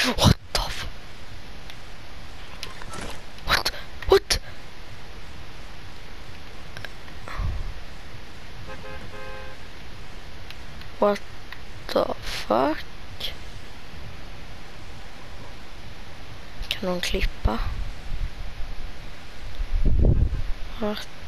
What the f What? What? What the fuck? Kan någon klippa? What?